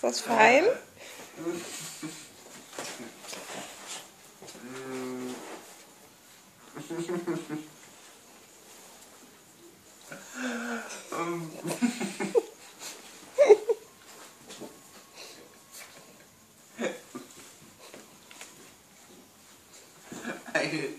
Wat heen? fein? I